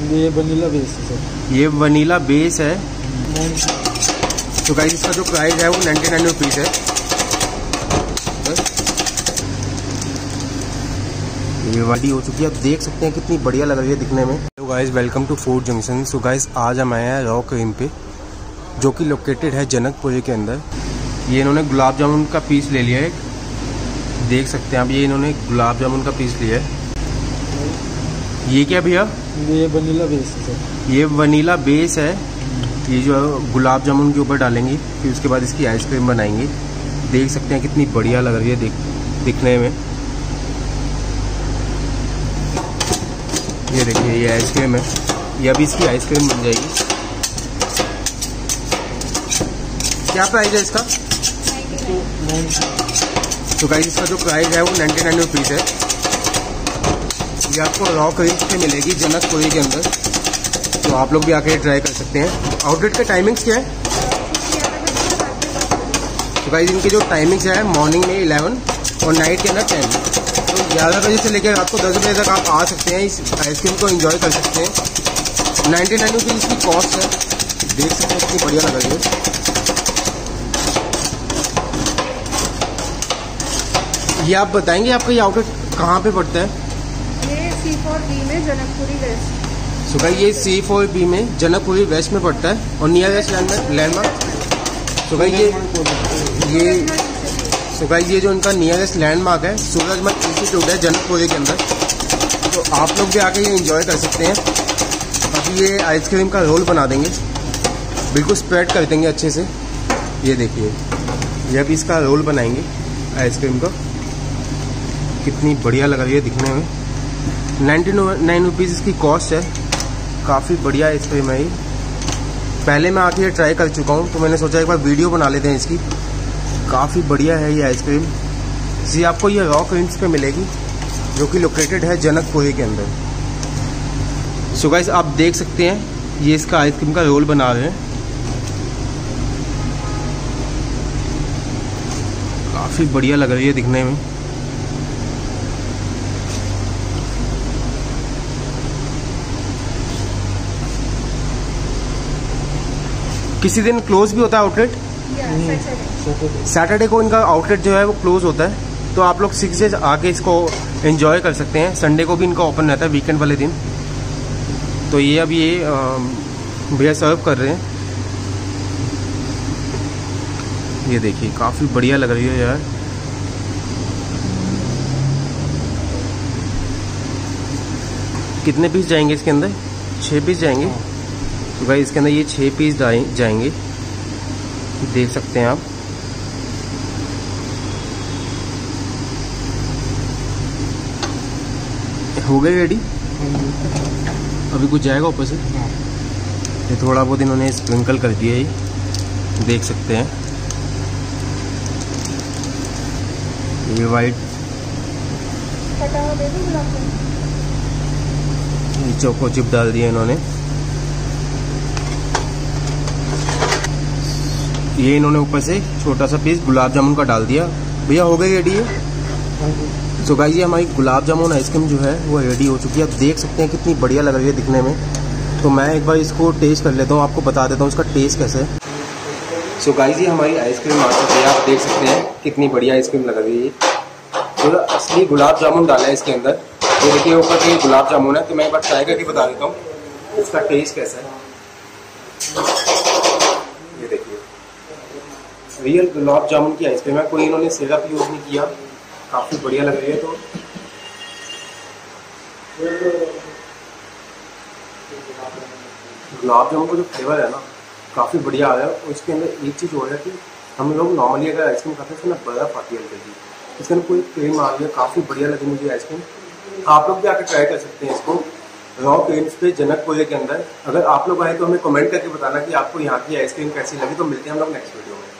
ये vanilla base है sir ये वनीला बेस है। तो गाइस इसका जो प्राइस है वो नाइन्टी नाइन रुपीज़ है। ये वाडी हो चुकी है। आप देख सकते हैं कितनी बढ़िया लग रही है दिखने में। तो guys welcome to fort junction so guys आज हम आए हैं रॉ क्रीम पे जो कि लोकेटेड है जनकपुरी के अंदर। ये इन्होंने गुलाब जामुन का पीस ले लिया है। एक देख सकते हैं आप ये इन्होंने गुलाब जामुन का पीस लिया है। ये क्या भैया? ये वनीला बेस है ये वनीला बेस है। ये जो गुलाब जामुन के ऊपर डालेंगे फिर उसके बाद इसकी आइसक्रीम बनाएँगे। देख सकते हैं कितनी बढ़िया लग रही है देख दिखने में। ये देखिए ये आइसक्रीम है। ये अभी इसकी आइसक्रीम बन जाएगी। क्या प्राइस है इसका? तो गाइस इसका जो प्राइस है वो नाइन्टी नाइन रुपीज़ है। ये आपको रॉ क्रीम पे मिलेगी जनकपुरी के अंदर। तो आप लोग भी आके ट्राई कर सकते हैं। आउटलेट का टाइमिंग्स क्या है? तो गाइस इनकी जो टाइमिंग्स है मॉर्निंग में 11 और नाइट के अंदर टेन तो ग्यारह बजे से लेकर रात को दस बजे तक आप आ सकते हैं, इस आइसक्रीम को इन्जॉय कर सकते हैं। नाइन्टी नाइन रुपीज़ इसकी कॉस्ट है। देख सकते हैं कितनी बढ़िया लग रही है। ये आप बताएँगे आपका ये आउटलेट कहाँ पे पड़ता है? सी फोर बी में जनकपुरी वेस्ट सो भाई ये सी फोर बी में जनकपुरी वेस्ट में पड़ता है और नियरेस्ट लैंडमार्क लैंडमार्क सो भाई ये ये सो भाई ये जो इनका नियरेस्ट लैंडमार्क है सूरजमल इंस्टीट्यूट है जनकपुरी के अंदर। तो आप लोग भी आके ये इंजॉय कर सकते हैं। अभी ये आइसक्रीम का रोल बना देंगे। बिल्कुल स्प्रेड कर देंगे अच्छे से। ये देखिए। ये अभी इसका रोल बनाएँगे आइसक्रीम का। कितनी बढ़िया लग रही है दिखने में। नाइन्टी नाइन रुपीज़ इसकी कॉस्ट है। काफ़ी बढ़िया है ये। पहले मैं आके ये ट्राई कर चुका हूँ तो मैंने सोचा एक बार वीडियो बना लेते हैं इसकी। काफ़ी बढ़िया है ये आइसक्रीम जी, आपको ये रॉ क्रीम्स पे मिलेगी, जो कि लोकेटेड है जनकपुरी के अंदर। सो गाइस आप देख सकते हैं, ये इसका आइसक्रीम का रोल बना रहे हैं। काफ़ी बढ़िया लग रही है दिखने में। किसी दिन क्लोज भी होता है आउटलेट सैटरडे सैटरडे को इनका आउटलेट जो है वो क्लोज होता है। तो आप लोग सिक्स डेज़ आके इसको एंजॉय कर सकते हैं। संडे को भी इनका ओपन रहता है वीकेंड वाले दिन। तो ये अब ये भैया सर्व कर रहे हैं। ये देखिए काफ़ी बढ़िया लग रही है यार। कितने पीस जाएँगे इसके अंदर? छः पीस जाएँगे? तो भाई, इसके अंदर ये छः पीस जाए- जाएँगे। देख सकते हैं आप। हो गए रेडी अभी कुछ जाएगा ऊपर से? ये थोड़ा बहुत इन्होंने स्प्रिंकल कर दिया है। देख सकते हैं। ये वाइट ये चोको चिप डाल दिया इन्होंने। ये इन्होंने ऊपर से छोटा सा पीस गुलाब जामुन का डाल दिया। भैया, हो गई रेडी है सो गाइस ये हमारी गुलाब जामुन आइसक्रीम जो है, वो रेडी हो चुकी है। आप देख सकते हैं कितनी बढ़िया लग रही है दिखने में। तो मैं एक बार इसको टेस्ट कर लेता हूँ, आपको बता देता हूँ इसका टेस्ट कैसे। है सो गाइस ये हमारी आइसक्रीम आ चुकी है। आप देख सकते हैं कितनी बढ़िया आइसक्रीम लग रही है तो असली गुलाब जामुन डाला है इसके अंदर। ये देखिए, ऊपर के गुलाब जामुन है। तो मैं एक बार ट्राई करके बता देता हूँ, इसका टेस्ट कैसा है। रियल गुलाब जामुन की आइसक्रीम है। कोई इन्होंने सिरप यूज़ नहीं किया। काफ़ी बढ़िया लग रही है तो। गुलाब जामुन का जो फ्लेवर है ना, काफ़ी बढ़िया आ रहा है। और इसके अंदर एक चीज़ और है कि हम लोग नॉर्मली अगर आइसक्रीम खाते हैं तो ना बर्फ़ आती है हल्की इसके अंदर कोई क्रीम आ रही है। काफ़ी बढ़िया लगी मुझे आइसक्रीम आप लोग भी आकर ट्राई कर सकते हैं इसको। रॉ क्रीम्स पे, जनक जनकपुरे के अंदर। अगर आप लोग आए तो हमें कमेंट करके बताना कि आपको यहाँ की आइसक्रीम कैसी लगी। तो मिलते हैं हम लोग नेक्स्ट वीडियो में।